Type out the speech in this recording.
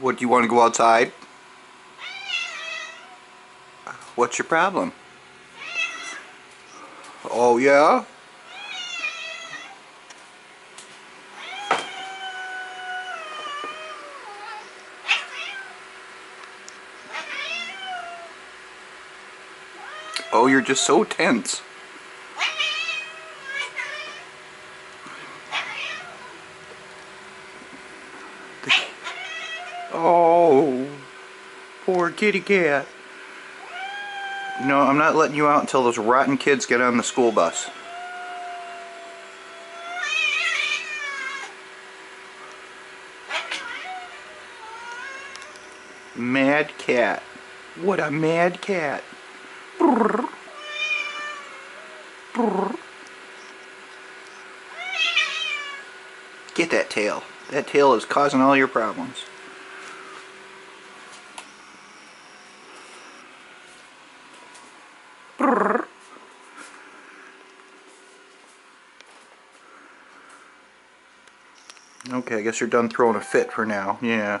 What, do you want to go outside? What's your problem? Oh, yeah? Oh, you're just so tense. Oh, poor kitty cat. No, I'm not letting you out until those rotten kids get on the school bus. Mad cat. What a mad cat. Brrr. Brrr. Get that tail. That tail is causing all your problems. Okay, I guess you're done throwing a fit for now. Yeah.